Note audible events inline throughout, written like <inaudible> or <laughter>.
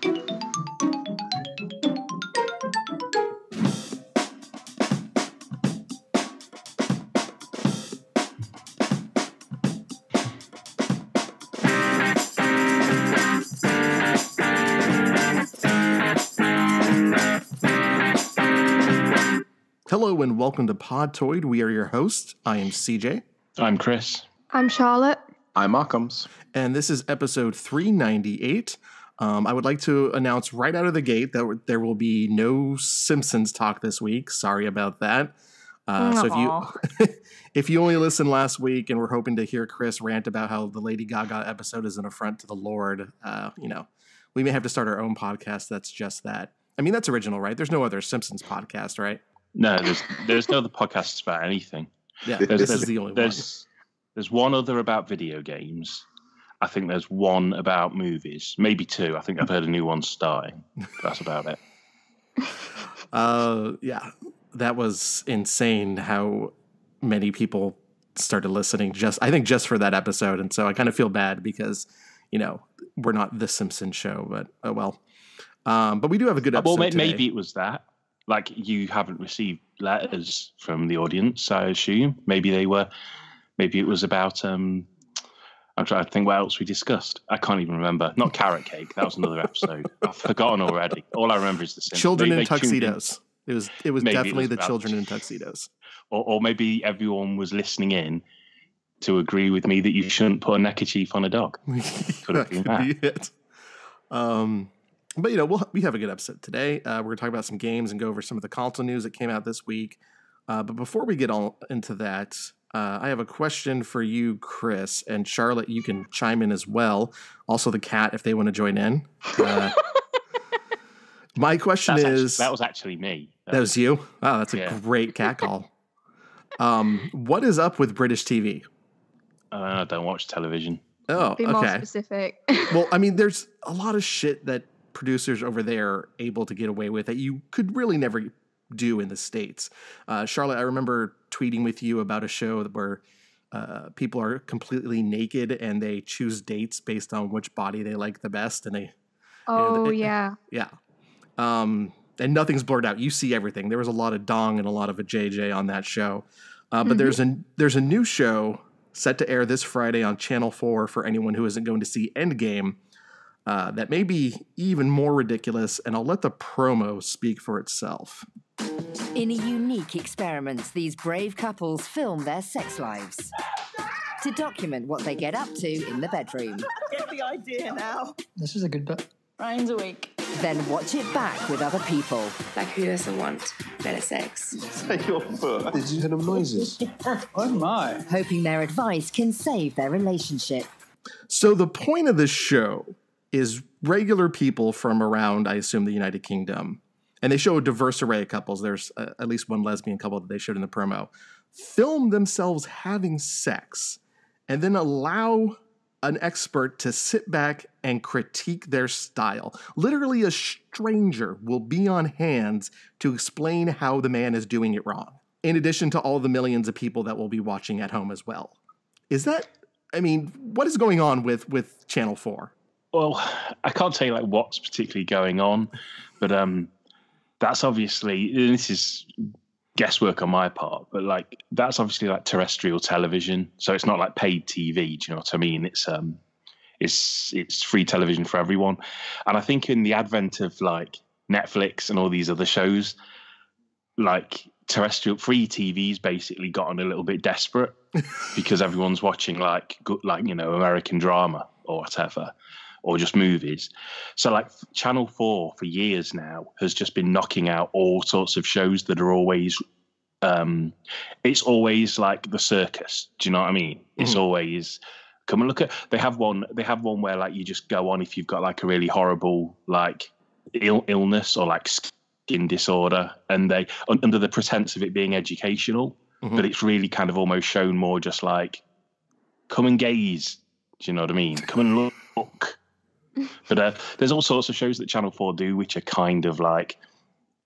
Hello and welcome to Podtoid. We are your hosts. I am CJ, I'm Chris. I'm Charlotte. I'm Occams. and this is episode 398. Um, I would like to announce right out of the gate that there will be no Simpsons talk this week. Sorry about that. Uh, so if you <laughs> if you only listened last week and we're hoping to hear Chris rant about how the Lady Gaga episode is an affront to the Lord, uh, you know, we may have to start our own podcast that's just that. I mean, that's original, right? There's no other Simpsons podcast, right? No, there's there's no other podcasts about anything. Yeah, There's, this there's, is the only one. there's, There's one other about video games. I think there's one about movies, maybe two. I think I've heard a new one starting. That's about it. <laughs> Uh, yeah, that was insane how many people started listening just I think just for that episode, and so I kind of feel bad because you know we're not the Simpsons show, but oh well. Um, but we do have a good episode. well, may, today. maybe it was that. Like you haven't received letters from the audience, I assume. Maybe they were. Maybe it was about. um I'm trying to think what else we discussed. I can't even remember. Not carrot cake. That was another episode. <laughs> I've forgotten already. All I remember is the Simpsons. children They- in they tuned in. tuxedos. It was it was Maybe it definitely was the children in tuxedos. or, or maybe everyone was listening in to agree with me that you shouldn't put a neckerchief on a dog. <laughs> Could have been be it. Um, but you know, we'll, we have a good episode today. Uh, we're gonna talk about some games and go over some of the console news that came out this week. Uh, but before we get all into that, uh, I have a question for you, Chris and Charlotte. You can chime in as well. Also, the cat if they want to join in. Uh, my question That's actu- is that was actually me. that was you. Wow, that's a Yeah. great cat call. Um, what is up with British TV? Uh, I don't watch television. Oh, Be more okay. specific. well, I mean, <laughs> there's a lot of shit that producers over there are able to get away with that you could really never do in the states. Uh, Charlotte, I remember tweeting with you about a show where uh, people are completely naked and they choose dates based on which body they like the best, and they oh it- yeah. yeah, um, and nothing's blurred out. You see everything. There was a lot of dong and a lot of a JJ on that show, uh, but Mhm. there's a there's a new show set to air this Friday on Channel Four for anyone who isn't going to see Endgame. Uh, that may be even more ridiculous, and I'll let the promo speak for itself. In a unique experiment, these brave couples film their sex lives to document what they get up to in the bedroom. Get the idea now. This is a good bit. Ryan's awake. Then watch it back with other people. Like who doesn't want better sex? Take <laughs> your foot. Did you hear them noises? <laughs> Oh my. hoping their advice can save their relationship. So the point of this show is regular people from around, I assume, the United Kingdom, and they show a diverse array of couples. There's uh, at least one lesbian couple that they showed in the promo. Film themselves having sex, and then allow an expert to sit back and critique their style. Literally, a stranger will be on hand to explain how the man is doing it wrong. In addition to all the millions of people that will be watching at home as well. Is that I mean, what is going on with with Channel Four? Well, I can't tell you like what's particularly going on, but um, that's obviously this is guesswork on my part, but like that's obviously like terrestrial television, so it's not like paid TV. Do you know what I mean? It's um, it's it's free television for everyone, and I think in the advent of like Netflix and all these other shows, like terrestrial free TV's basically gotten a little bit desperate <laughs> because everyone's watching like good, like you know American drama or whatever, or just movies. So like Channel Four for years now has just been knocking out all sorts of shows that are always. Um, it's always like the circus. Do you know what I mean? It's Mhm. always come and look at. They have one. They have one where like you just go on if you've got like a really horrible like Ill, illness or like skin disorder, and they under the pretense of it being educational, Mhm. but it's really kind of almost shown more just like come and gaze. Do you know what I mean? Come and look. But uh, there's all sorts of shows that Channel Four do, which are kind of like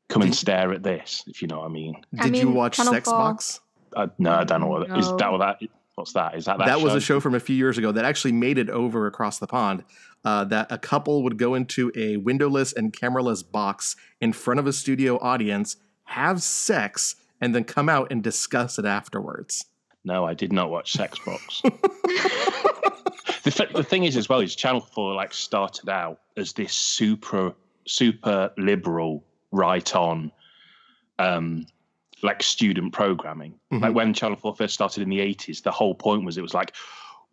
come and stare at this, if you know what I mean. I Did you watch Channel Sex 4 Box? Uh, no, I don't know what is No. that. What that? What's that? Is that that? That, was a show from a few years ago that actually made it over across the pond. uh, that a couple would go into a windowless and cameraless box in front of a studio audience, have sex, and then come out and discuss it afterwards. No, I did not watch Sex Box. <laughs> the, th- the thing is, as well, is Channel Four like started out as this super super liberal, right on, um, like student programming. Mhm. Like when Channel Four first started in the eighties, the whole point was it was like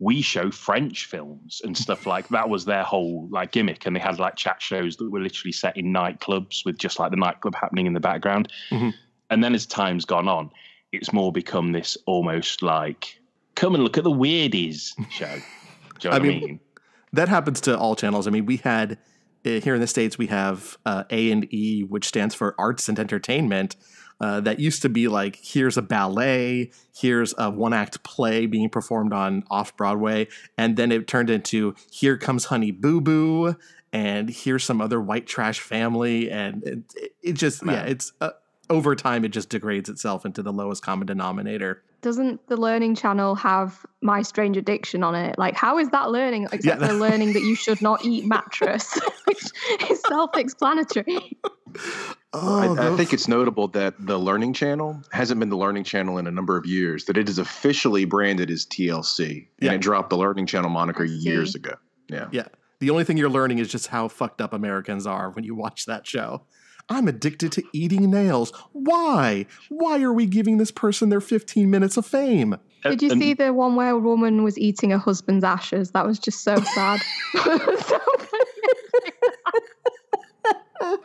we show French films and stuff like that was their whole like gimmick. And they had like chat shows that were literally set in nightclubs with just like the nightclub happening in the background. Mhm. And then as time's gone on, it's more become this almost like come and look at the weirdies show. <laughs> You know I what I mean- mean? that happens to all channels. I mean, we had uh, here in the states we have uh, A and E, which stands for Arts and Entertainment. Uh, that used to be like here's a ballet, here's a one act play being performed on off Broadway, and then it turned into here comes Honey Boo Boo, and here's some other white trash family, and it, it, just yeah, it's uh, over time it just degrades itself into the lowest common denominator. Doesn't the Learning Channel have My Strange Addiction on it? Like, how is that learning except Yeah. for learning that you <laughs> should not eat mattress, <laughs> which is self-explanatory? <laughs> Oh, I, I think it's notable that the Learning Channel hasn't been the Learning Channel in a number of years. That it is officially branded as TLC, and it dropped the Learning Channel moniker years ago. Yeah. Yeah. The only thing you're learning is just how fucked up Americans are when you watch that show. I'm addicted to eating nails. Why? Why are we giving this person their 15 minutes of fame? Did you see the one where a woman was eating her husband's ashes? That was just so sad. <laughs> <laughs> So <laughs>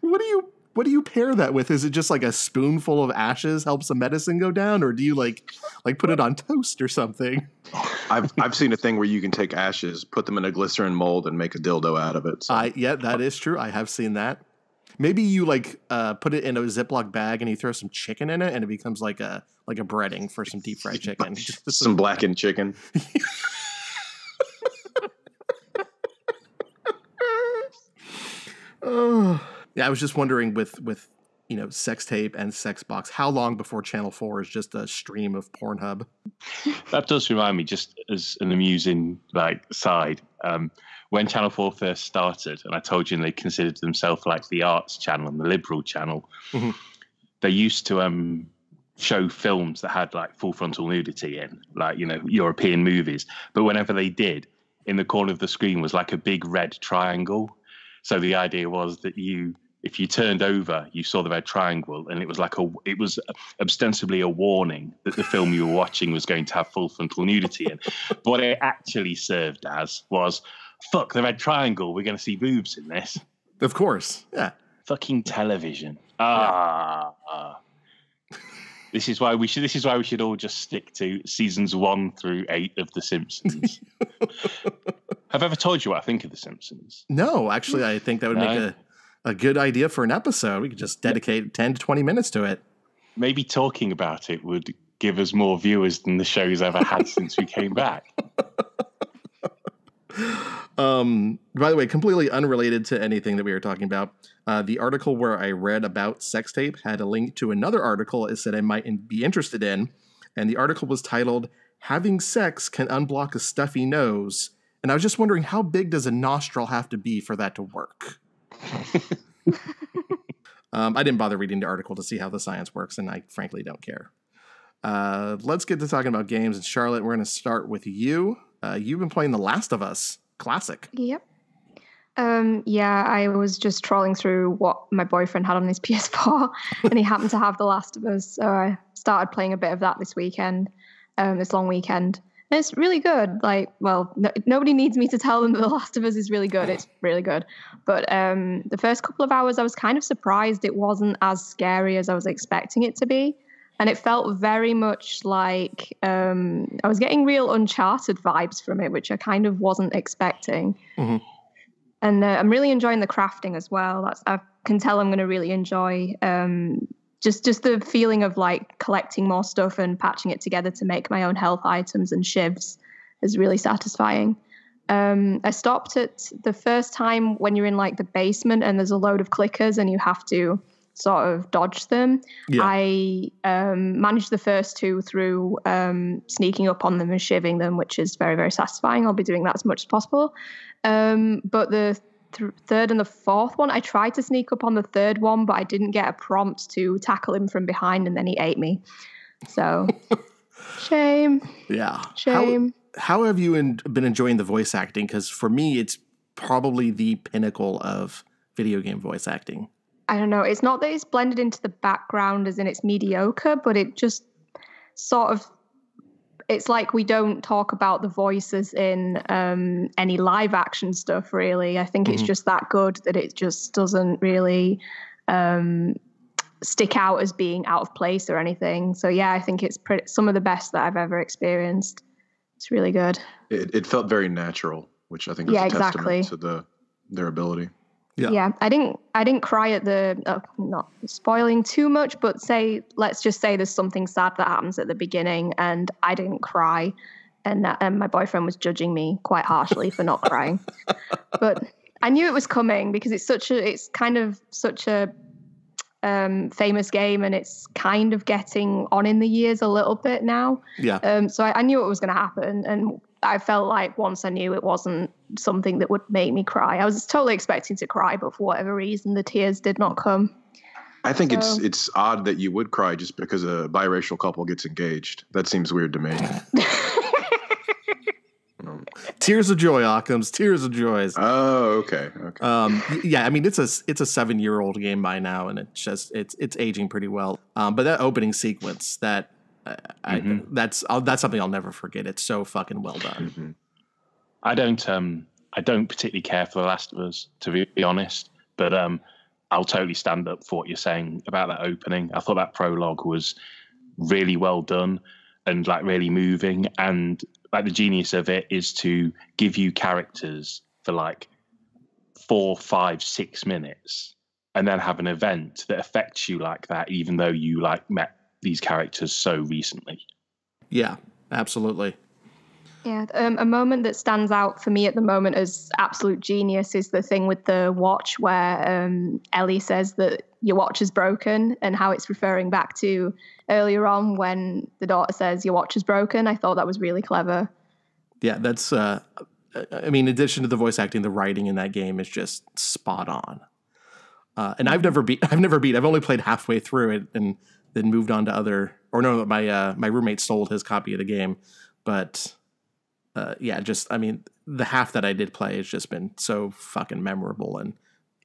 what do you what do you pair that with? Is it just like a spoonful of ashes helps the medicine go down or do you like like put it on toast or something? <laughs> I've I've seen a thing where you can take ashes, put them in a glycerin mold, and make a dildo out of it. So I yeah, that is true. I have seen that. Maybe you like uh, put it in a Ziploc bag and you throw some chicken in it and it becomes like a like a breading for some deep fried <laughs> chicken. <laughs> Some blackened chicken. Oh. Yeah, I was just wondering with with you know sex tape and sex box, how long before Channel Four is just a stream of Pornhub? <laughs> That does remind me, just as an amusing like side, um, when Channel Four first started, and I told you they considered themselves like the arts channel and the liberal channel. Mhm. They used to um, show films that had like full frontal nudity in, like you know European movies. But whenever they did, in the corner of the screen was like a big red triangle. So the idea was that you. If you turned over, you saw the red triangle, and it was like a. It was ostensibly a warning that the film you were watching was going to have full frontal nudity in. but <laughs> what it actually served as was, fuck the red triangle. We're going to see boobs in this Of course, yeah. fucking television. Ah. ah. This is why we should. This is why we should all just stick to seasons one through eight of The Simpsons. <laughs> Have I ever told you what I think of The Simpsons? No, actually, I think that would make a a good idea for an episode. We could just dedicate ten to twenty minutes to it. Maybe talking about it would give us more viewers than the show's ever had since we came back. <laughs> Um, by the way, completely unrelated to anything that we were talking about, uh, the article where I read about sex tape had a link to another article it said I might be interested in. And the article was titled, Having Sex Can Unblock a Stuffy Nose. And I was just wondering, how big does a nostril have to be for that to work? <laughs> um, I didn't bother reading the article to see how the science works, and I frankly don't care. Uh, let's get to talking about games. And Charlotte, we're going to start with you. Uh, you've been playing The Last of Us classic. Yep. Um, yeah, I was just trolling through what my boyfriend had on his <laughs> PS4, and he happened to have The Last of Us. So I started playing a bit of that this weekend, um, this long weekend. And it's really good. Like, well, no, nobody needs me to tell them that The Last of Us is really good. It's really good. But um, the first couple of hours, I was kind of surprised it wasn't as scary as I was expecting it to be. And it felt very much like um, I was getting real Uncharted vibes from it, which I kind of wasn't expecting and uh, I'm really enjoying the crafting as well. That's I can tell I'm going to really enjoy um, just just the feeling of like collecting more stuff and patching it together to make my own health items and shivs is really satisfying. Um, I stopped at the first time when you're in like the basement and there's a load of clickers and you have to sort of dodge them. Yeah. I um, managed the first two through um, sneaking up on them and shiving them, which is very, very satisfying. I'll be doing that as much as possible. Um, but the th- third and the fourth one, I tried to sneak up on the third one, but I didn't get a prompt to tackle him from behind, and then he ate me. So, <laughs> shame, Yeah. Shame. how have you en- been enjoying the voice acting? Because for me, it's probably the pinnacle of video game voice acting. I don't know. It's not that it's blended into the background as in it's mediocre, but it just sort of it's like we don't talk about the voices in um, any live action stuff really. I think it's Mhm. just that good that it just doesn't really um, stick out as being out of place or anything. So yeah, I think it's pretty, some of the best that I've ever experienced. It's really good. It, it felt very natural, which I think is Yeah, a exactly. testament to the their ability. Yeah. Yeah. I didn't. I didn't cry at the. Uh, not spoiling too much, but say, let's just say there's something sad that happens at the beginning, and I didn't cry, and that, and my boyfriend was judging me quite harshly for not crying, <laughs> but I knew it was coming because it's such a. It's kind of such a um, famous game, and it's kind of getting on in the years a little bit now. Yeah. Um, so I, I knew it was going to happen, and I felt like once I knew it wasn't something that would make me cry, I was totally expecting to cry, but for whatever reason, the tears did not come. I think it's So- it's odd that you would cry just because a biracial couple gets engaged. That seems weird to me. <laughs> Tears of joy, Occams. Tears of joys. Oh, okay, okay. Um, yeah, I mean it's a it's a seven year old game by now, and it's just it's it's aging pretty well. Um, but that opening sequence that I, Mhm. that's I'll, that's something I'll never forget. It's so fucking well done. Mhm. I don't um I don't particularly care for The Last of Us, to be be honest. But um I'll totally stand up for what you're saying about that opening. I thought that prologue was really well done and like really moving. And like the genius of it is to give you characters for like four, five, six minutes and then have an event that affects you like that, even though you like met these characters so recently. Yeah, absolutely. Yeah, um, a moment that stands out for me at the moment as absolute genius is the thing with the watch where um, Ellie says that your watch is broken and how it's referring back to earlier on when the daughter says your watch is broken. I thought that was really clever. Yeah, that's. Uh, I mean, in addition to the voice acting, the writing in that game is just spot on. Uh, and I've never beat. <laughs> I've never beat. I've only played halfway through it, and then moved on to other. Or no, my uh, my roommate sold his copy of the game, but uh, yeah, just I mean, the half that I did play has just been so fucking memorable and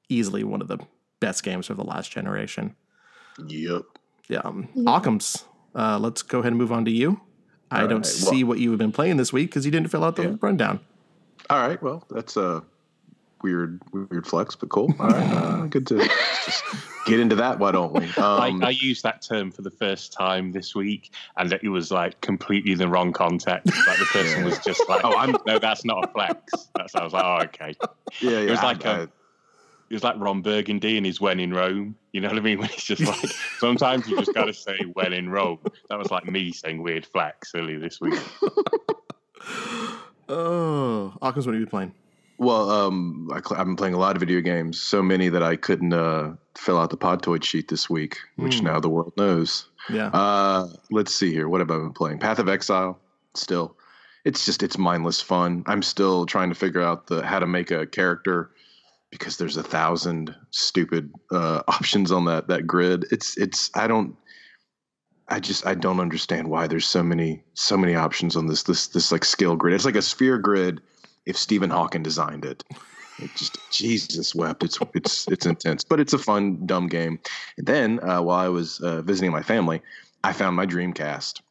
easily one of the best games of the last generation. Yep. Yeah, um, Yeah. Occam's. Uh, let's go ahead and move on to you. I All don't right, see what you have been playing this week because you didn't fill out the Yeah. rundown. All right. Well, that's a weird, weird flex, but cool. All right. Uh, <laughs> good to just get into that. Why don't we? <laughs> Um, I, I used that term for the first time this week, and it was like completely the wrong context. Like the person was just like, Oh, I'm- no, that's not a flex." That's I was like, "Oh, okay." yeah, yeah. It was I- like I- a, it was like Ron Burgundy and his "When in Rome." You know what I mean? <laughs> When he's just like, sometimes you just got to say "When in Rome." That was like me saying "weird flex" earlier this week. Oh, Occam's, what have you playing? Well, um, I I've been playing a lot of video games, so many that I couldn't uh, fill out the Podtoid sheet this week, which Hmm. now the world knows. Yeah. Uh, let's see here. What have I been playing? Path of Exile. Still, it's just it's mindless fun. I'm still trying to figure out the how to make a character because there's a thousand stupid uh, <laughs> options on that that grid. It's it's I don't. I just I don't understand why there's so many so many options on this this this like skill grid. It's like a sphere grid if Stephen Hawking designed it. It just Jesus wept. It's it's it's intense, but it's a fun dumb game. And then uh, while I was uh, visiting my family, I found my Dreamcast,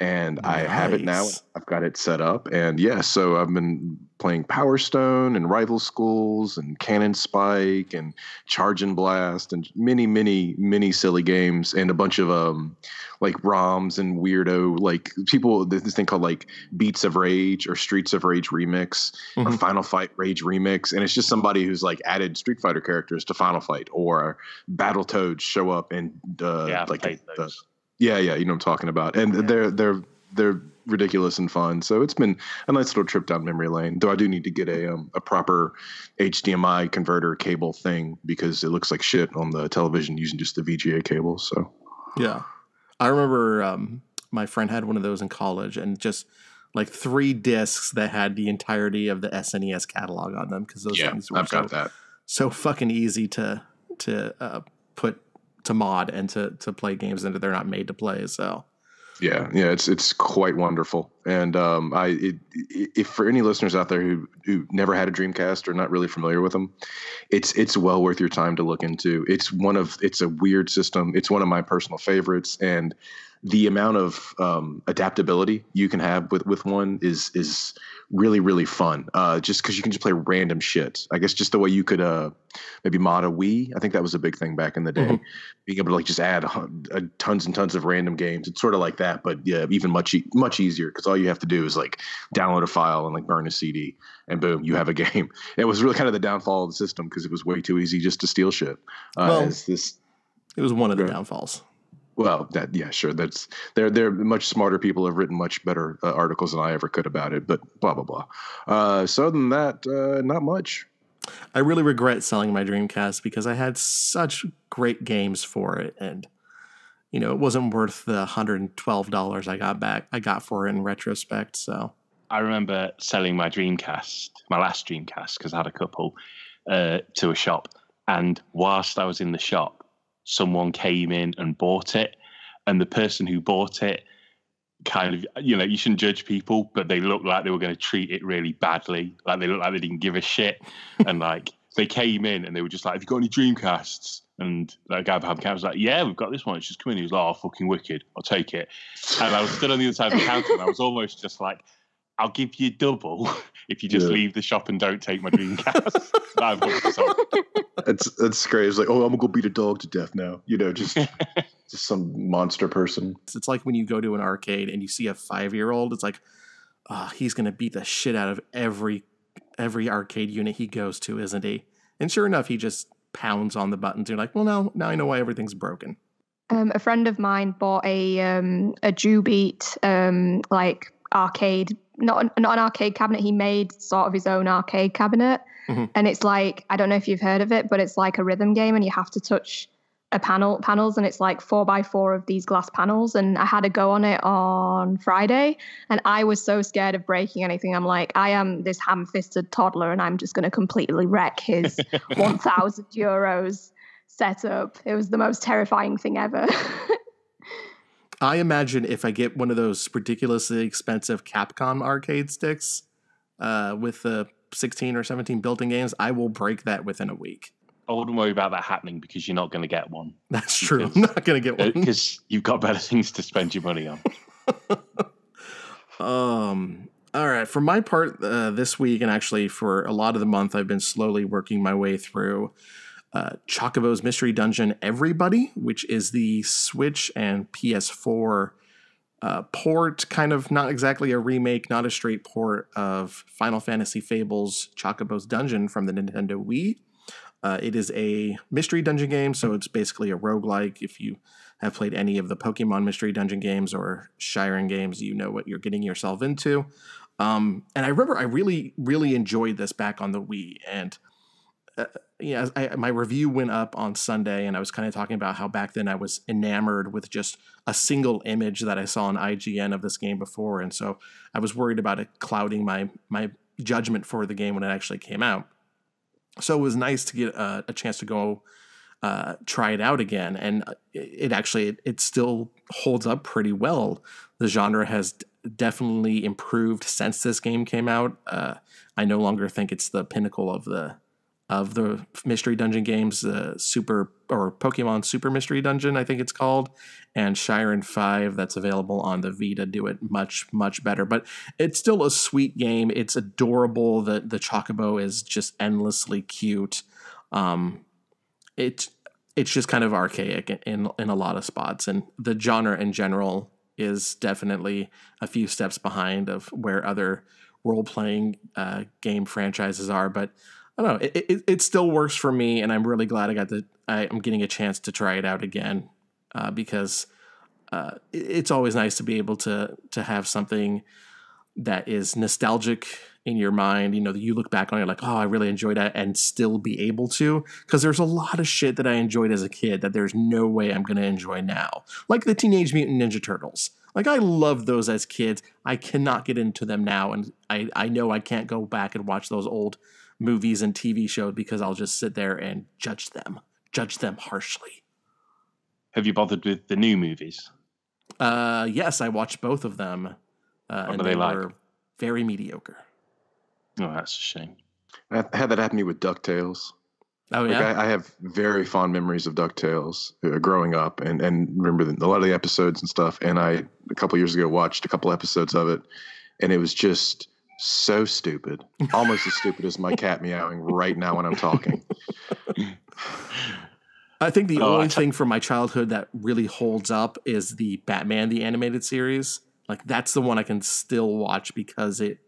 and I have it now. I've got it set up, and yeah, so I've been playing Power Stone and Rival Schools and Cannon Spike and Charge and Blast and many many many silly games and a bunch of um like ROMs and weirdo like people this thing called like Beats of Rage or Streets of Rage remix or Mhm. Final Fight Rage remix, and it's just somebody who's like added Street Fighter characters to Final Fight or Battletoads show up and uh, yeah, like the-. Yeah, yeah, you know what I'm talking about. And Yeah. they're they're they're ridiculous and fun. So it's been a nice little trip down memory lane. Though I do need to get a um, a proper HDMI converter cable thing because it looks like shit on the television using just the VGA cable. So Yeah. I remember um, my friend had one of those in college and just like three discs that had the entirety of the SNES catalog on them because those yeah, things were I've so, got that. so fucking easy to to uh, put to mod and to to play games into. They're not made to play. So Yeah, yeah, it's it's quite wonderful. And um, I, it, if for any listeners out there who who never had a Dreamcast or not really familiar with them, it's it's well worth your time to look into. It's one of it's a weird system. It's one of my personal favorites, and the amount of um, adaptability you can have with with one is is really really fun. Uh, just because you can just play random shit. I guess just the way you could uh, maybe mod a Wii. I think that was a big thing back in the day. Mhm. Being able to like just add uh, tons and tons of random games. It's sort of like that, but yeah, even much e- much easier because all you have to do is like download a file and like burn a CD, and boom, you have a <laughs> game. It was really kind of the downfall of the system because it was way too easy just to steal shit. Uh, Well- this it was one of the downfalls. Well, that yeah, sure. That's they're they're much smarter people have written much better uh, articles than I ever could about it. But blah blah blah. Uh, so other than that, uh, not much. I really regret selling my Dreamcast because I had such great games for it, and you know it wasn't worth the hundred and twelve dollars I got back. I got for it in retrospect. So I remember selling my Dreamcast, my last Dreamcast, because I had a couple, uh, to a shop. And whilst I was in the shop, someone came in and bought it. And the person who bought it kind of, you know, you shouldn't judge people, but they looked like they were going to treat it really badly. Like they looked like they didn't give a shit. <laughs> and like they came in and they were just like, Have you got any Dreamcasts? And that guy behind the counter was like, Yeah, we've got this one. It's just come in. He was like, Oh, fucking wicked. I'll take it. And I was stood on the other side of the counter and I was almost just like, I'll give you double <laughs> if you just Yeah. leave the shop and don't take my Dreamcast. <laughs> that I've got to sell. That's that's great. It's like, oh, I'm gonna go beat a dog to death now. You know, just <laughs> just some monster person. it's, it's like when you go to an arcade and you see a five year old. It's like, oh, he's gonna beat the shit out of every every arcade unit he goes to, isn't he? And sure enough, he just pounds on the buttons. You're like, well, now now I know why everything's broken. Um, a friend of mine bought a um, a Jubeat um, like arcade, not an, not an arcade cabinet. He made sort of his own arcade cabinet, Mhm. and it's like I don't know if you've heard of it, but it's like a rhythm game, and you have to touch a panel panels, and it's like four by four of these glass panels. And I had a go on it on Friday, and I was so scared of breaking anything. I'm like, I am this ham-fisted toddler, and I'm just going to completely wreck his <laughs> 1,000 euros setup. It was the most terrifying thing ever. <laughs> I imagine if I get one of those ridiculously expensive Capcom arcade sticks uh, with the 16 or 17 built-in games, I will break that within a week. I wouldn't worry about that happening because you're not going to get one. That's true. <laughs> I'm not gonna get one. Because you've got better things to spend your money on. <laughs> Um. All right. For my part, uh, this week and actually for a lot of the month, I've been slowly working my way through uh, Chocobo's Mystery Dungeon Everybody, which is the Switch and PS4 uh, port, kind of not exactly a remake, not a straight port of Final Fantasy Fables Chocobo's Dungeon from the Nintendo Wii. Uh, it is a mystery dungeon game, so it's basically a roguelike. If you have played any of the Pokemon Mystery Dungeon games or Shiren games, you know what you're getting yourself into. Um, and I remember I really, really enjoyed this back on the Wii. And uh, yeah, I, my review went up on Sunday, and I was kind of talking about how back then I was enamored with just a single image that I saw on IGN of this game before, and so I was worried about it clouding my my judgment for the game when it actually came out. So it was nice to get a, a chance to go uh, try it out again, and uh, it, it actually it, it still holds up pretty well. The genre has definitely improved since this game came out. Uh, I no longer think it's the pinnacle of the of the mystery dungeon games, uh, Super or Pokemon Super Mystery Dungeon, I think it's called, and Shiren Five that's available on the Vita do it much much better. But it's still a sweet game. It's adorable. The the Chocobo is just endlessly cute. Um, it it's just kind of archaic in in a lot of spots, and the genre in general is definitely a few steps behind of where other role playing uh, game franchises are. But I don't know. It, it, it still works for me, and I'm really glad I got the. I, I'm getting a chance to try it out again uh, because uh, it- it's always nice to be able to to have something that is nostalgic in your mind. You know, that you look back on, it like, oh, I really enjoyed that, and still be able to. Because there's a lot of shit that I enjoyed as a kid that there's no way I'm going to enjoy now, like the Teenage Mutant Ninja Turtles. Like I loved those as kids. I cannot get into them now, and I I know I can't go back and watch those old movies and TV shows because I'll just sit there and judge them, judge them harshly. Have you bothered with the new movies? Uh, yes, I watched both of them, uh, What and are they, they like? were very mediocre. Oh, that's a shame. I had that happen to me with DuckTales. Oh Like yeah, I, I have very fond memories of DuckTales uh, growing up, and and remember the, a lot of the episodes and stuff. And I a couple years ago watched a couple episodes of it, and it was just so stupid, almost as stupid as my cat meowing right now when I'm talking. <laughs> I think the Oh, only t- thing from my childhood that really holds up is the Batman the animated series. Like that's the one I can still watch because it,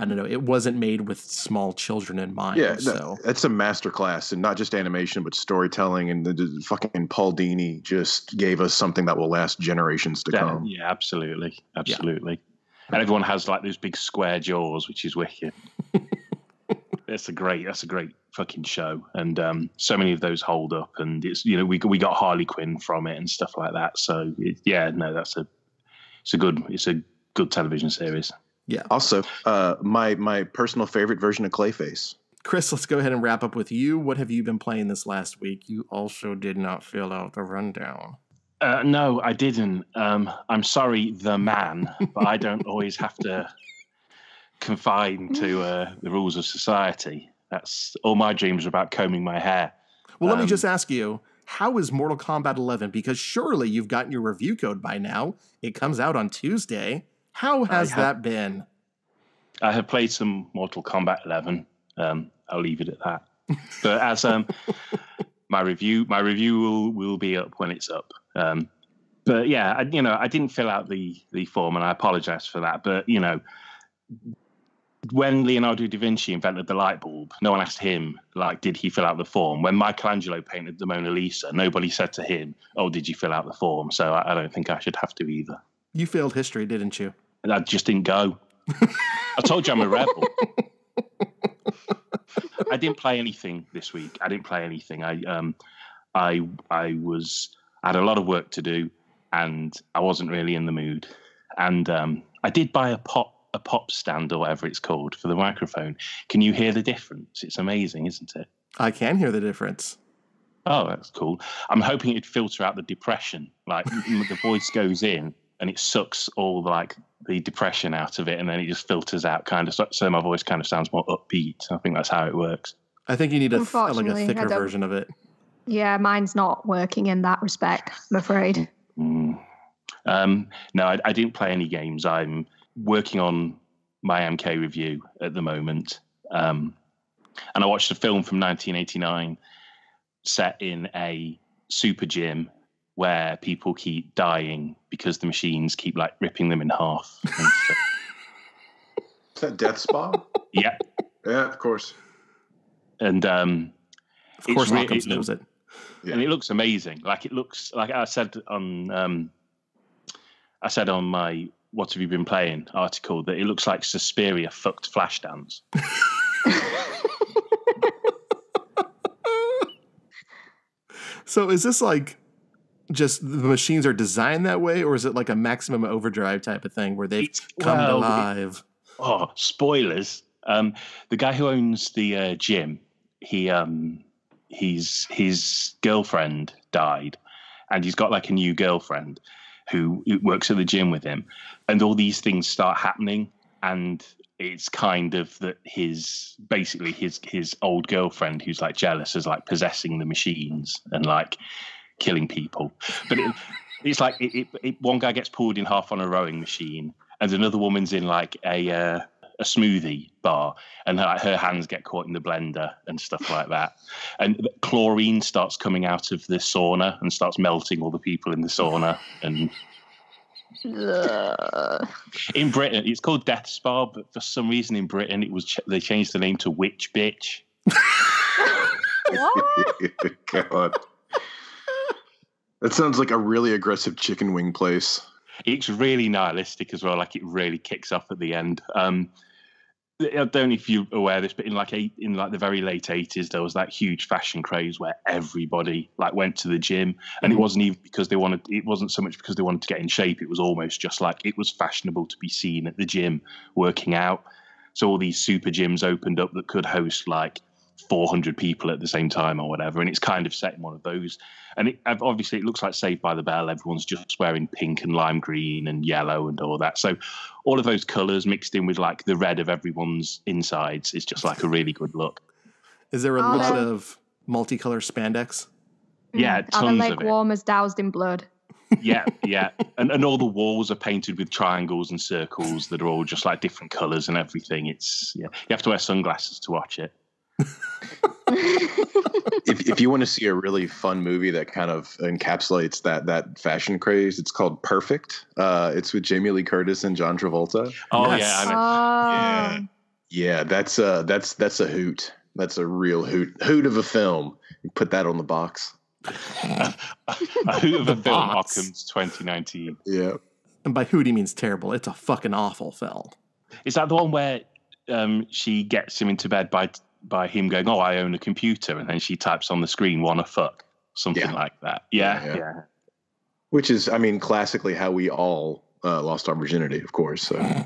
I don't know, it wasn't made with small children in mind. Yeah, so that, that's a masterclass, and not just animation, but storytelling. And the, the fucking Paul Dini just gave us something that will last generations to Yeah, come. yeah, absolutely, absolutely. And everyone has like those big square jaws, which is wicked. <laughs> that's a great, that's a great fucking show, and um, so many of those hold up. And it's you know we we got Harley Quinn from it and stuff like that. So it, yeah, no, that's a it's a good it's a good television series. yeah. Also, uh, my my personal favorite version of Clayface. Chris, let's go ahead and wrap up with you. What have you been playing this last week? You also did not fill out the rundown. Uh, no, I didn't. Um, I'm sorry, the man, but I don't always have to confine to <laughs> uh, the rules of society. That's all my dreams are about combing my hair. Well, let me Um, just ask you, how is Mortal Kombat 11? Because surely you've gotten your review code by now. It comes out on Tuesday. How has have- that been? I have played some Mortal Kombat 11. Um, I'll leave it at that. But as um, <laughs> my review, my review will will be up when it's up. Um, but yeah, I, you know, I didn't fill out the the form, and I apologize for that. But you know, when Leonardo da Vinci invented the light bulb, no one asked him like, did he fill out the form? When Michelangelo painted the Mona Lisa, nobody said to him, "Oh, did you fill out the form?" So I, I don't think I should have to either. You failed history, didn't you? And I just didn't go. I told you I'm a rebel. I didn't play anything this week. I didn't play anything. I um, I I was I had a lot of work to do, and I wasn't really in the mood. And um, I did buy a pop a pop stand or whatever it's called for the microphone. Can you hear the difference? It's amazing, isn't it? I can hear the difference. Oh, that's cool. I'm hoping it'd filter out the depression. Like the voice goes in and it sucks all like the depression out of it, and then it just filters out kind of so, so my voice kind of sounds more upbeat. I think that's how it works. I think you need a th- like a thicker version of it. Yeah, mine's not working in that respect, I'm afraid. Mm. Um, no, I, I didn't play any games. I'm working on my MK review at the moment. Um, and I watched a film from 1989 set in a super gym where people keep dying because the machines keep like ripping them in half. and stuff. <laughs> Is that Death Spa? yeah. yeah, of course. And um, Of course, re- Occam's it knows it. Yeah. and it looks amazing. Like it looks like I said on um, I said on my "What have you been playing?" article that it looks like Suspiria fucked Flashdance. <laughs> So is this like just the machines are designed that way, or is it like a maximum overdrive type of thing where they've It's- come well, to live? Oh, spoilers! Um, the guy who owns the uh, gym, he um, he's his girlfriend died, and he's got like a new girlfriend who, works at the gym with him, and all these things start happening, and it's kind of that his basically his his old girlfriend who's like jealous is like possessing the machines and like killing people, but it, it's like it, it, it, one guy gets pulled in half on a rowing machine and another woman's in like a uh, a smoothie bar, and her, her hands get caught in the blender and stuff like that. And chlorine starts coming out of the sauna and starts melting all the people in the sauna. And in Britain, it's called Death Spa, but for some reason in Britain, it was ch- they changed the name to Witch Bitch. what? <laughs> God. That sounds like a really aggressive chicken wing place. It's really nihilistic as well. Like it really kicks off at the end. Um, I don't know if you're aware of this, but in like eight, in like the very late eighties, there was that huge fashion craze where everybody like went to the gym, and it mm-hmm. wasn't even because they wanted. It wasn't so much because they wanted to get in shape. It was almost just like it was fashionable to be seen at the gym working out. So all these super gyms opened up that could host like 400 people at the same time or whatever, and it's kind of set in one of those. And it, obviously, it looks like Saved by the Bell. Everyone's just wearing pink and lime green and yellow and all that. So all of those colours mixed in with like the red of everyone's insides is just like a really good look. Is there a Are lot they- of multicolor spandex? Yeah, mm, Are the tons leg of it. warmers doused in blood? Yeah, yeah, and and all the walls are painted with triangles and circles that are all just like different colours and everything. It's yeah, you have to wear sunglasses to watch it. <laughs> if, if you want to see a really fun movie that kind of encapsulates that that fashion craze, it's called Perfect. Uh, it's with Jamie Lee Curtis and John Travolta. Oh Yes. yeah, I know. Oh, Yeah, that's a that's that's a hoot. That's a real hoot hoot of a film. You put that on the box. <laughs> a hoot of a The film, box. Occam's 2019. Yeah. And by hoot, he means terrible. It's a fucking awful film. Is that the one where um, she gets him into bed by by him going, "Oh, I own a computer," and then she types on the screen, "Wanna fuck," something Yeah. like that. Yeah, Yeah, yeah. yeah. Which is, I mean, classically how we all uh, lost our virginity, of course. So <laughs>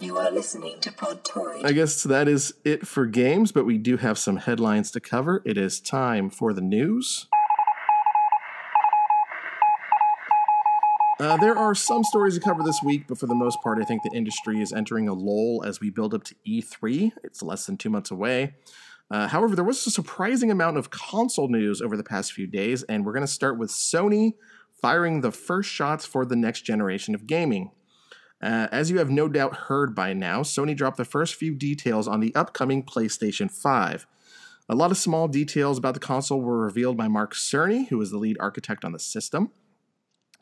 You are listening to Pod I guess that is it for games, but we do have some headlines to cover. It is time for the news. Uh, there are some stories to cover this week, but for the most part, I think the industry is entering a lull as we build up to E3. It's less than two months away. Uh, however, there was a surprising amount of console news over the past few days, and we're going to start with Sony firing the first shots for the next generation of gaming. Uh, as you have no doubt heard by now, Sony dropped the first few details on the upcoming PlayStation 5. A lot of small details about the console were revealed by Mark Cerny, who is the lead architect on the system.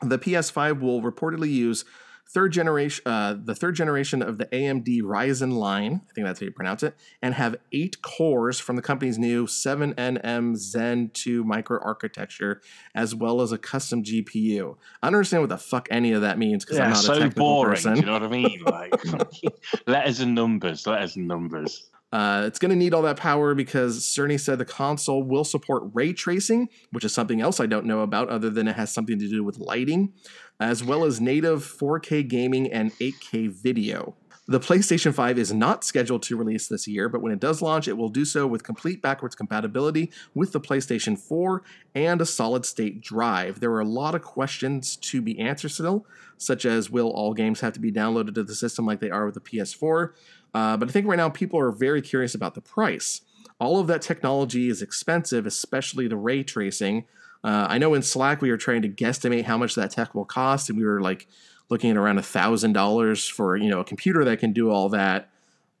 The PS5 will reportedly use third generation, uh, the third generation of the AMD Ryzen line. I think that's how you pronounce it, and have eight cores from the company's new 7nm Zen 2 microarchitecture, as well as a custom GPU. I don't understand what the fuck any of that means because I'm Yeah, not a so technical boring. person. Do you know what I mean? Like <laughs> <laughs> letters and numbers, letters and numbers. Uh, it's going to need all that power because Cerny said the console will support ray tracing, which is something else I don't know about, other than it has something to do with lighting, as well as native 4K gaming and 8K video. The PlayStation 5 is not scheduled to release this year, but when it does launch, it will do so with complete backwards compatibility with the PlayStation 4 and a solid state drive. There are a lot of questions to be answered still, such as will all games have to be downloaded to the system like they are with the PS4? Uh, but I think right now people are very curious about the price. All of that technology is expensive, especially the ray tracing. Uh, I know in Slack we were trying to guesstimate how much that tech will cost, and we were like looking at around a thousand dollars for you know a computer that can do all that.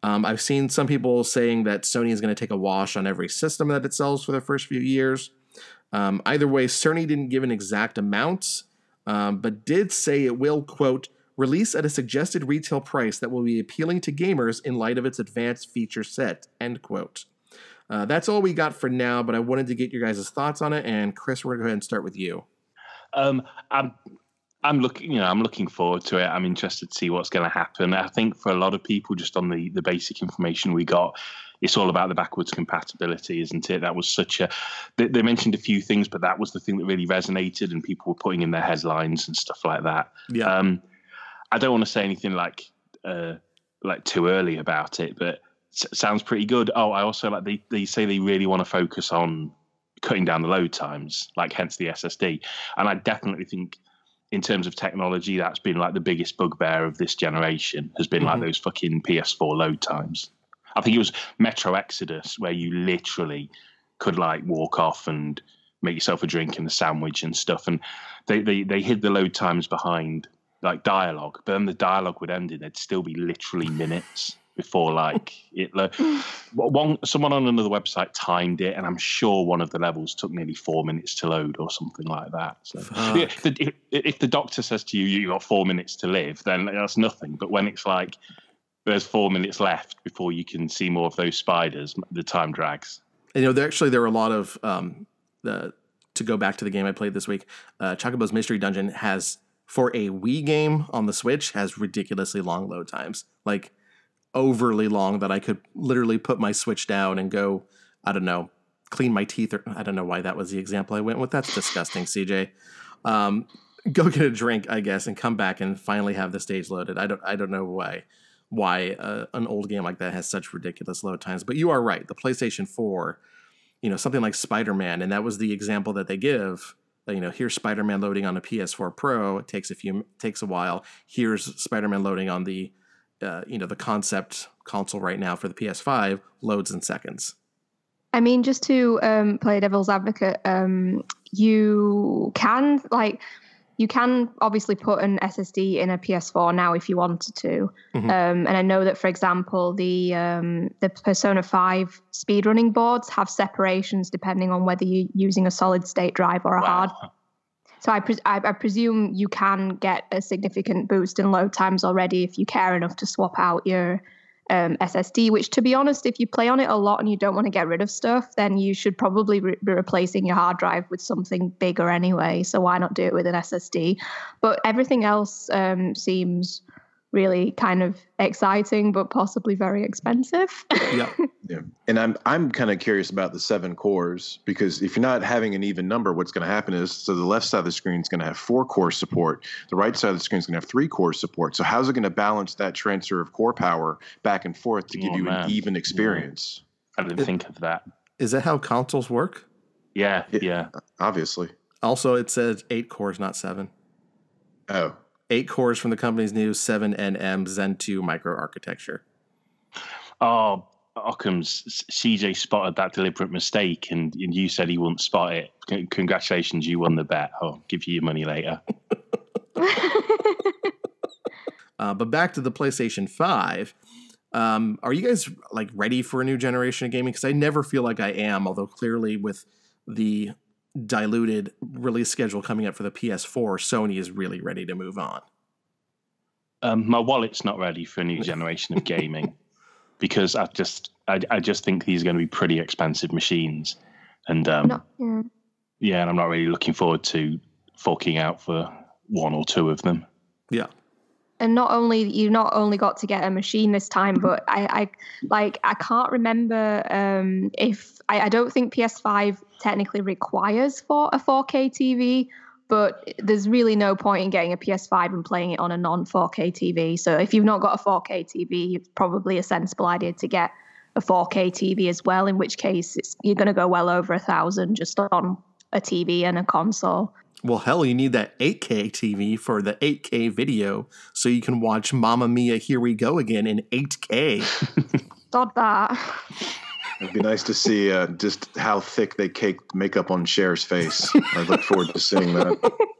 Um, I've seen some people saying that Sony is going to take a wash on every system that it sells for the first few years. Um, either way, Sony didn't give an exact amount, um, but did say it will quote release at a suggested retail price that will be appealing to gamers in light of its advanced feature set. End quote. Uh, that's all we got for now, but I wanted to get your guys' thoughts on it. And Chris, we're going to go ahead and start with you. Um, I'm I'm looking, you know, I'm looking forward to it. I'm interested to see what's going to happen. I think for a lot of people, just on the the basic information we got, it's all about the backwards compatibility, isn't it? That was such a. They, they mentioned a few things, but that was the thing that really resonated, and people were putting in their headlines and stuff like that. Yeah. Um, I don't want to say anything like uh, like too early about it, but s- sounds pretty good. Oh, I also like they they say they really want to focus on cutting down the load times, like hence the SSD. And I definitely think in terms of technology, that's been like the biggest bugbear of this generation has been like Mhm. those fucking PS4 load times. I think it was Metro Exodus where you literally could like walk off and make yourself a drink and a sandwich and stuff. And they, they, they hid the load times behind like dialogue, but then the dialogue would end and there'd still be literally minutes before like it. Lo- one someone on another website timed it, and I'm sure one of the levels took nearly four minutes to load or something like that. So yeah, the, if, if the doctor says to you you got four minutes to live, then that's nothing. But when it's like there's four minutes left before you can see more of those spiders, the time drags. You know, there actually there were a lot of um, the to go back to the game I played this week. Uh, Chocobo's Mystery Dungeon has for a Wii game on the Switch has ridiculously long load times, like overly long that I could literally put my Switch down and go, I don't know, clean my teeth or I don't know why that was the example I went with. That's disgusting, CJ. Um, <laughs> go get a drink, I guess, and come back and finally have the stage loaded. I don't I don't know why why uh, an old game like that has such ridiculous load times. But you are right. The PlayStation 4, you know, something like Spider-Man, and that was the example that they give. You know, here's Spider-Man loading on a PS4 Pro. It takes a few takes a while. Here's Spider-Man loading on the uh, you know the concept console right now for the PS5 loads in seconds. I mean, just to um, play devil's advocate, um, you can like you can obviously put an SSD in a PS4 now if you wanted to. Mhm. Um, and I know that, for example, the um, the Persona 5 speedrunning boards have separations depending on whether you're using a solid state drive or a hard. So I, pres- I, I presume you can get a significant boost in load times already if you care enough to swap out your um, SSD. Which, to be honest, if you play on it a lot and you don't want to get rid of stuff, then you should probably re- be replacing your hard drive with something bigger anyway. So why not do it with an SSD? But everything else um, seems really kind of exciting, but possibly very expensive. Yeah. <laughs> Yeah, and I'm I'm kind of curious about the seven cores because if you're not having an even number, what's going to happen is so the left side of the screen is going to have four core support, the right side of the screen is going to have three core support. So how's it going to balance that transfer of core power back and forth to give Oh, you man. an even experience? I didn't think of that. Is that how consoles work? Yeah, Yeah. yeah. Obviously. Also, it says eight cores, not seven. Oh, Eight cores from the company's new 7NM Zen 2 microarchitecture. Oh, Occam's CJ spotted that deliberate mistake, and, and you said he wouldn't spot it. C- Congratulations, you won the bet. I'll give you your money later. <laughs> <laughs> Uh, but back to the PlayStation 5. Um, are you guys like ready for a new generation of gaming? Because I never feel like I am, although clearly with the diluted release schedule coming up for the PS4, Sony is really ready to move on. Um, my wallet's not ready for a new <laughs> generation of gaming because I just I, I just think these are going to be pretty expensive machines, and um, no, yeah. yeah, and I'm not really looking forward to forking out for one or two of them. Yeah. And not only you not only got to get a machine this time, but I, I like I can't remember um, if I, I don't think PS5 technically requires for a 4K TV, but there's really no point in getting a PS5 and playing it on a non 4K TV. So if you've not got a 4K TV, it's probably a sensible idea to get a 4K TV as well. In which case, you're going to go well over a thousand just on a TV and a console. Well, hell, you need that 8K TV for the 8K video so you can watch Mamma Mia, Here We Go Again in 8K. Sod <laughs> that. it'd be nice to see uh, just how thick they caked makeup on Cher's face. I look forward to seeing that. <laughs>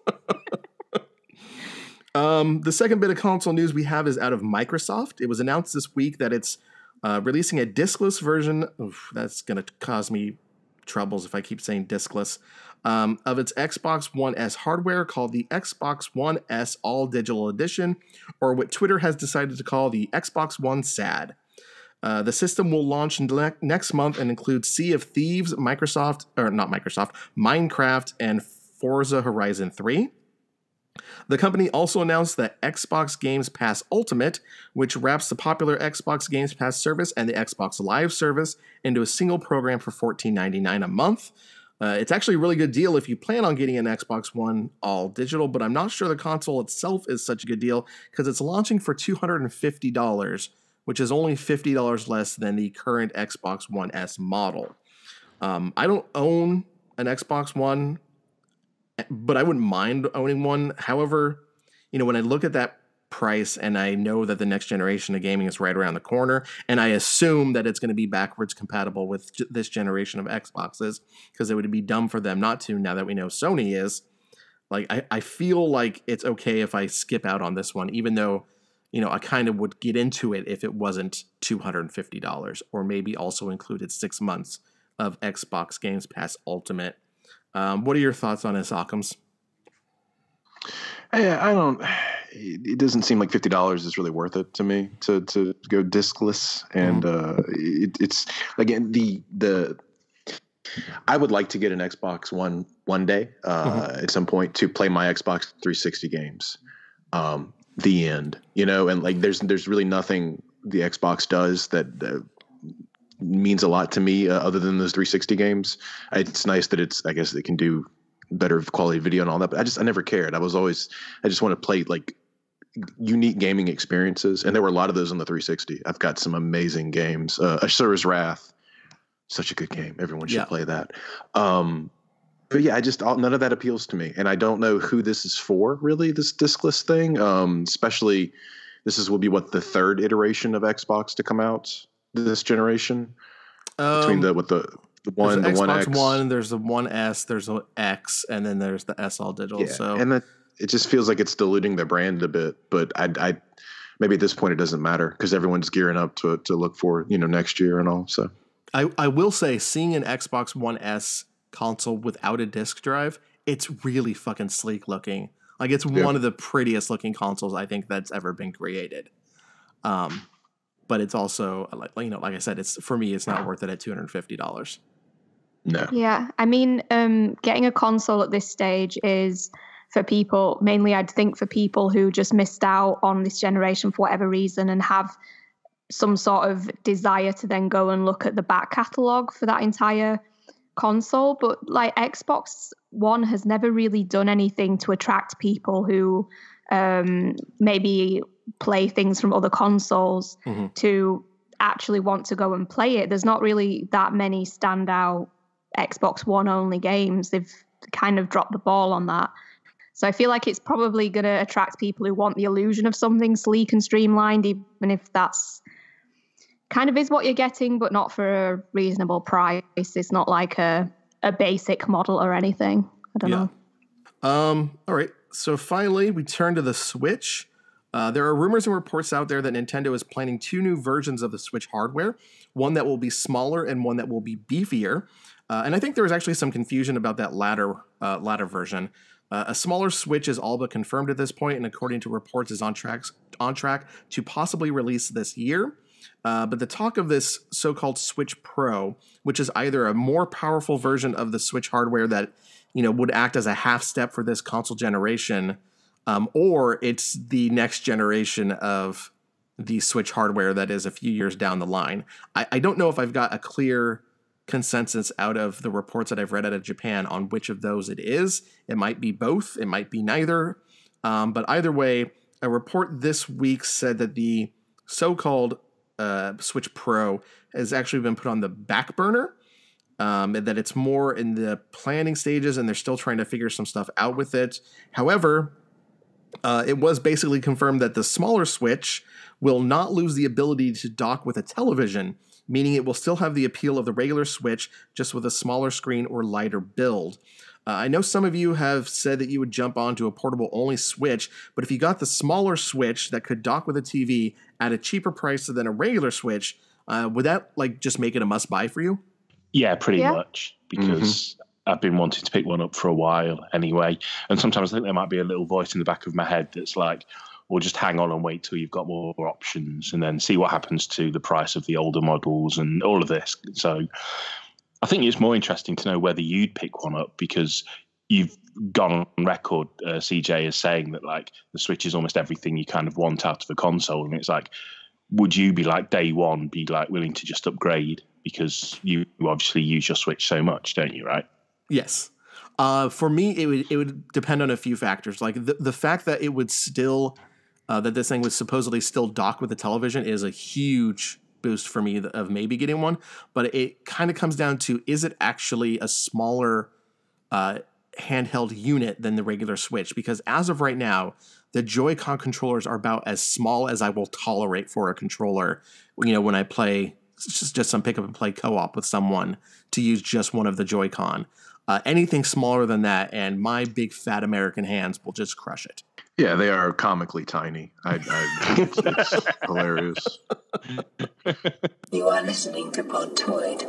Um, the second bit of console news we have is out of Microsoft. It was announced this week that it's uh, releasing a diskless version. Oof, that's going to cause me troubles if I keep saying diskless. Um, of its Xbox One S hardware called the Xbox One S All Digital Edition, or what Twitter has decided to call the Xbox One SAD. Uh, the system will launch ne- next month and include Sea of Thieves, Microsoft, or not Microsoft, Minecraft, and Forza Horizon 3. The company also announced that Xbox Games Pass Ultimate, which wraps the popular Xbox Games Pass service and the Xbox Live service into a single program for $14.99 a month. Uh, it's actually a really good deal if you plan on getting an Xbox One all digital, but I'm not sure the console itself is such a good deal because it's launching for $250, which is only $50 less than the current Xbox One S model. Um, I don't own an Xbox One but I wouldn't mind owning one. However, you know, when I look at that price and I know that the next generation of gaming is right around the corner, and I assume that it's going to be backwards compatible with this generation of Xboxes, because it would be dumb for them not to now that we know Sony is. Like, I, I feel like it's okay if I skip out on this one, even though, you know, I kind of would get into it if it wasn't $250 or maybe also included six months of Xbox Games Pass Ultimate. Um, what are your thoughts on this, Occams? I, I don't. It doesn't seem like fifty dollars is really worth it to me to to go discless, and uh, it, it's again the the I would like to get an Xbox One one day uh, at some point to play my Xbox 360 games. Um, the end, you know, and like there's there's really nothing the Xbox does that uh, means a lot to me uh, other than those 360 games. It's nice that it's I guess it can do better quality video and all that, but I just I never cared. I was always I just want to play like unique gaming experiences, and there were a lot of those on the 360. I've got some amazing games. Uh, Asura's Wrath, such a good game. Everyone should Yeah. play that. Um, but yeah, I just all, none of that appeals to me, and I don't know who this is for. Really, this discless thing. Um, especially, this is will be what the third iteration of Xbox to come out this generation between Um, the with the the one the there's one X One, there's the One S, there's the X, and then there's the S all digital. Yeah, so and that it just feels like it's diluting the brand a bit. But I, I maybe at this point it doesn't matter because everyone's gearing up to to look for you know next year and all. So I, I will say, seeing an Xbox One S console without a disk drive, it's really fucking sleek looking. Like it's Yeah. one of the prettiest looking consoles I think that's ever been created. Um, but it's also like you know, like I said, it's for me, it's not worth it at two hundred fifty dollars. No, Yeah, I mean, um, getting a console at this stage is for people mainly. I'd think for people who just missed out on this generation for whatever reason and have some sort of desire to then go and look at the back catalog for that entire console. But like Xbox One has never really done anything to attract people who um, maybe play things from other consoles Mhm. to actually want to go and play it. There's not really that many standout Xbox One only games. They've kind of dropped the ball on that. So I feel like it's probably going to attract people who want the illusion of something sleek and streamlined, even if that's kind of is what you're getting, but not for a reasonable price. It's not like a, a basic model or anything. I don't Yeah. know. Um, all right. So finally, we turn to the Switch. Uh, there are rumors and reports out there that Nintendo is planning two new versions of the Switch hardware one that will be smaller and one that will be beefier. Uh, and I think there was actually some confusion about that latter, uh, latter version. Uh, a smaller Switch is all but confirmed at this point, and according to reports, is on track, on track to possibly release this year. Uh, but the talk of this so-called Switch Pro, which is either a more powerful version of the Switch hardware that you know would act as a half step for this console generation, um, or it's the next generation of the Switch hardware that is a few years down the line. I, I don't know if I've got a clear consensus out of the reports that I've read out of Japan on which of those it is. It might be both, it might be neither. Um, but either way, a report this week said that the so called uh, Switch Pro has actually been put on the back burner. Um, and that it's more in the planning stages and they're still trying to figure some stuff out with it. However, uh, it was basically confirmed that the smaller Switch will not lose the ability to dock with a television, meaning it will still have the appeal of the regular Switch, just with a smaller screen or lighter build. Uh, I know some of you have said that you would jump onto a portable only Switch, but if you got the smaller Switch that could dock with a TV at a cheaper price than a regular Switch, uh, would that like just make it a must buy for you? Yeah, pretty Yeah. much because I've been wanting to pick one up for a while anyway. And sometimes I think there might be a little voice in the back of my head that's like, well, just hang on and wait till you've got more options and then see what happens to the price of the older models and all of this. So I think it's more interesting to know whether you'd pick one up because you've gone on record, uh, CJ, as saying that like the Switch is almost everything you kind of want out of a console. And it's like, would you be like day one, be like willing to just upgrade because you obviously use your Switch so much, don't you? Right? Yes. Uh, for me, it would it would depend on a few factors. Like the, the fact that it would still uh, that this thing would supposedly still dock with the television is a huge boost for me of maybe getting one. But it kind of comes down to is it actually a smaller uh, handheld unit than the regular Switch? Because as of right now, the Joy-Con controllers are about as small as I will tolerate for a controller. You know, when I play just just some pick up and play co-op with someone to use just one of the Joy-Con. Uh, anything smaller than that, and my big fat American hands will just crush it. Yeah, they are comically tiny. I, I it's, it's hilarious. You are listening to Podtoid.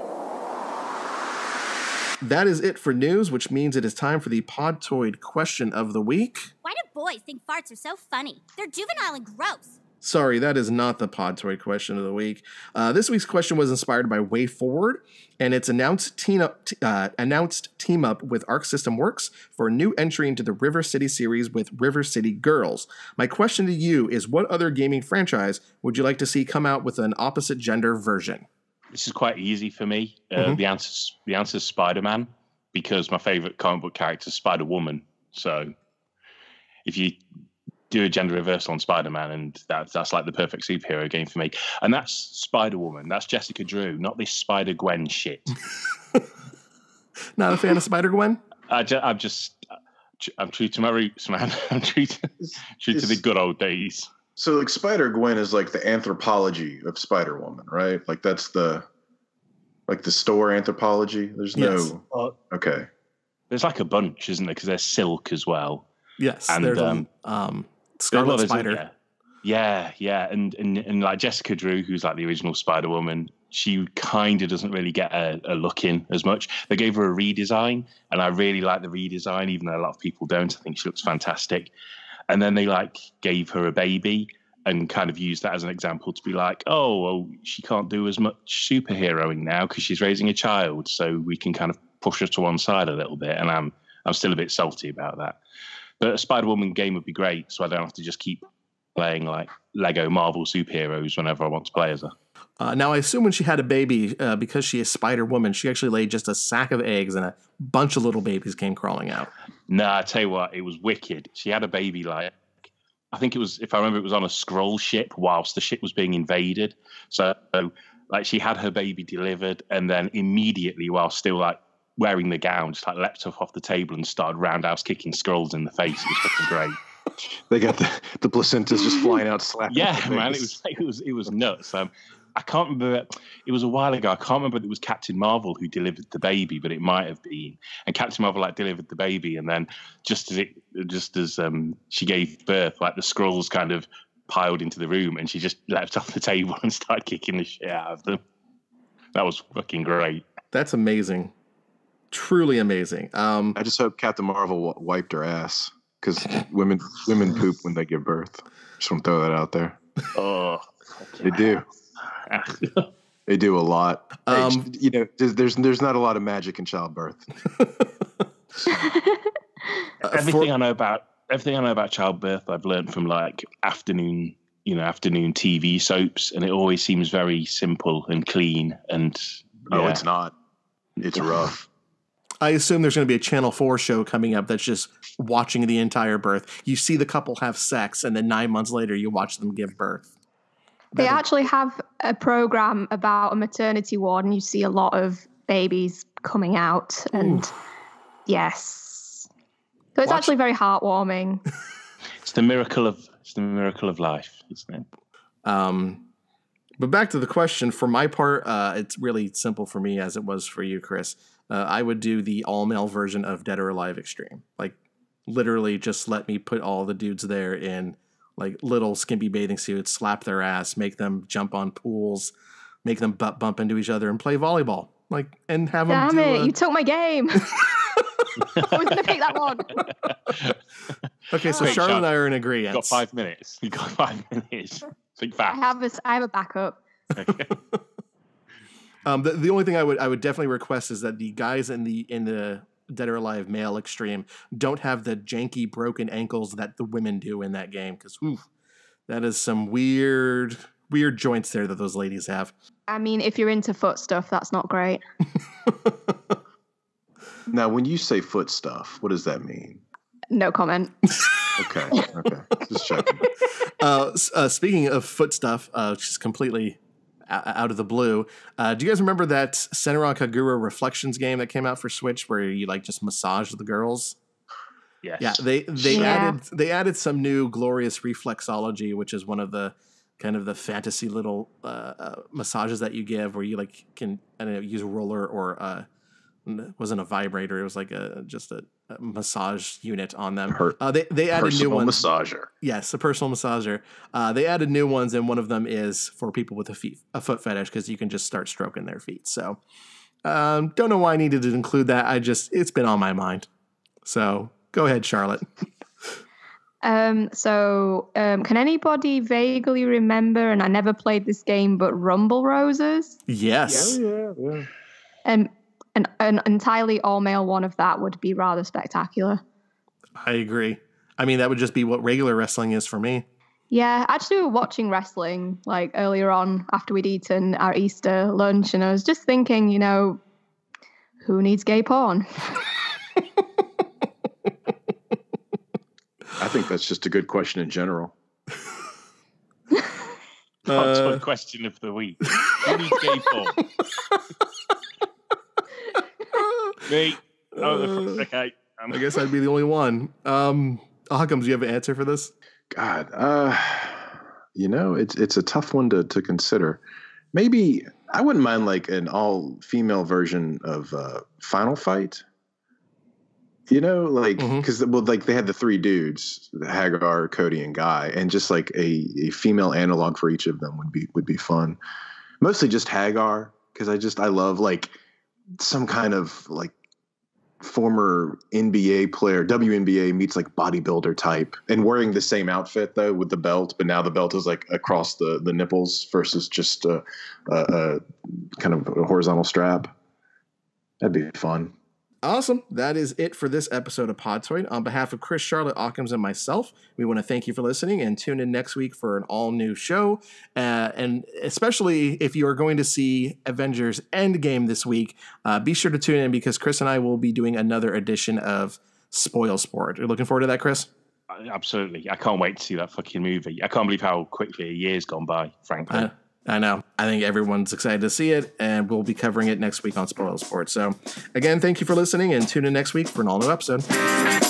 That is it for news, which means it is time for the Podtoid question of the week. Why do boys think farts are so funny? They're juvenile and gross. Sorry, that is not the Podtoid question of the week. Uh, this week's question was inspired by Wayforward, and it's announced team up, uh, announced team up with Arc System Works for a new entry into the River City series with River City Girls. My question to you is: What other gaming franchise would you like to see come out with an opposite gender version? This is quite easy for me. Uh, Mhm. The answer the answer is Spider Man because my favorite comic book character is Spider Woman. So if you do a gender reversal on Spider Man, and that's that's like the perfect superhero game for me. And that's Spider Woman. That's Jessica Drew, not this Spider Gwen shit. <laughs> Not a fan of Spider Gwen. I ju- I'm just. I'm true to my roots, man. <laughs> I'm true to, true to the good old days. So like Spider Gwen is like the anthropology of Spider Woman, right? Like that's the like the store Anthropologie. There's Yes. no Well, okay. there's like a bunch, isn't there? Because there's Silk as well. Yes, And, there's um, a um, There are a lot Scarlet Spider. Yeah, yeah, yeah. And, and and like Jessica Drew, who's like the original Spider Woman, she kind of doesn't really get a, a look in as much. They gave her a redesign, and I really like the redesign, even though a lot of people don't. I think she looks fantastic. And then they like gave her a baby and kind of used that as an example to be like, oh, well, she can't do as much superheroing now because she's raising a child, so we can kind of push her to one side a little bit. And I'm I'm still a bit salty about that. But a Spider Woman game would be great, so I don't have to just keep playing like Lego Marvel superheroes whenever I want to play as her. Uh, now, I assume when she had a baby, uh, because she is Spider Woman, she actually laid just a sack of eggs and a bunch of little babies came crawling out. Nah, I tell you what, it was wicked. She had a baby like I think it was, if I remember, it was on a Skrull ship whilst the ship was being invaded. So, like, she had her baby delivered, and then immediately, while still like wearing the gown, just like leapt off off the table and started roundhouse kicking Skrulls in the face. It was fucking great. <laughs> They got the the placentas just flying out slapping. yeah, man, it was it was it was nuts. Um, I can't remember. It was a while ago. I can't remember it was Captain Marvel who delivered the baby, but it might have been. And Captain Marvel like delivered the baby, and then just as it, just as um, she gave birth, like the Skrulls kind of piled into the room, and she just leapt off the table <laughs> and started kicking the shit out of them. That was fucking great. That's amazing. Truly amazing. Um, I just hope Captain Marvel w- wiped her ass because women women poop when they give birth. Just want to throw that out there. Oh, They do. <laughs> They do a lot. Hey, Um, you know, there's, there's there's not a lot of magic in childbirth. <laughs> <laughs> uh, everything for- I know about everything I know about childbirth, I've learned from like afternoon, you know, afternoon TV soaps, and it always seems very simple and clean. And Oh, yeah. it's not. It's rough. I assume there's going to be a Channel 4 show coming up that's just watching the entire birth. You see the couple have sex, and then nine months later, you watch them give birth. They That is- actually have a program about a maternity ward, and you see a lot of babies coming out. And yes, so it's Watch- actually very heartwarming. <laughs> It's the miracle of it's the miracle of life, isn't it? Um, but back to the question. For my part, uh, it's really simple for me, as it was for you, Chris. Uh, I would do the all male version of Dead or Alive Xtreme. Like, literally, just let me put all the dudes there in like little skimpy bathing suits, slap their ass, make them jump on pools, make them butt bump into each other, and play volleyball. Like, and have Damn them. do it! a- You took my game. <laughs> <laughs> I was going to pick that one. <laughs> okay, so Wait, Charlotte Sean, and I are in agreement. You agreement. got five minutes. You got five minutes. Think I fast. have a, I have a backup. Um, the, the only thing I would I would definitely request is that the guys in the in the Dead or Alive male extreme don't have the janky broken ankles that the women do in that game because that is some weird weird joints there that those ladies have. I mean, if you're into foot stuff, that's not great. <laughs> Now, when you say foot stuff, what does that mean? No comment. <laughs> Okay, okay, just checking. <laughs> uh, uh, speaking of foot stuff, uh, just completely o- out of the blue. Uh, do you guys remember that Senran Kagura Reflections game that came out for Switch where you like just massage the girls? yes. Yeah, they they Yeah. added they added some new glorious reflexology, which is one of the kind of the fantasy little uh, uh, massages that you give, where you like can I don't know use a roller or uh, n- wasn't a vibrator, it was like a just a, a massage unit on them. Per- Uh, they they added new Personal ones. massager. Yes, a personal massager. Uh, they added new ones, and one of them is for people with a feet a foot fetish because you can just start stroking their feet. So, um, don't know why I needed to include that. I just it's been on my mind. So go ahead, Charlotte. <laughs> Um, so, um, can anybody vaguely remember? And I never played this game, but Rumble Roses, Yes. yeah, yeah. and an, an entirely all male one of that would be rather spectacular. I agree. I mean, that would just be what regular wrestling is for me. Yeah, actually, we were watching wrestling like earlier on after we'd eaten our Easter lunch, and I was just thinking, you know, who needs gay porn? <laughs> I think that's just a good question in general. Hot Uh, question of the week. Who needs gay porn? <laughs> Me. Oh, the <laughs> fuck, okay. Um, I guess I'd be the only one. Um, Occams, do you have an answer for this? God, uh, you know, it's it's a tough one to to consider. Maybe I wouldn't mind like an all female version of uh, Final Fight. You know, like because well, like they had the three dudes, Haggar, Cody, and Guy, and just like a, a female analog for each of them would be would be fun. Mostly just Haggar because I just I love like some kind of like former NBA player, WNBA meets like bodybuilder type, and wearing the same outfit though with the belt, but now the belt is like across the the nipples versus just a, a, a kind of a horizontal strap. That'd be fun. Awesome. That is it for this episode of Podtoid. On behalf of Chris, Charlotte, Occams, and myself, we want to thank you for listening and tune in next week for an all new show. Uh, and especially if you are going to see Avengers Endgame this week, uh, be sure to tune in because Chris and I will be doing another edition of Spoil Sport. You're looking forward to that, Chris? Absolutely. I can't wait to see that fucking movie. I can't believe how quickly a year's gone by, frankly. I, I know. I think everyone's excited to see it, and we'll be covering it next week on Spoil Sport. So, again, thank you for listening, and tune in next week for an all new episode.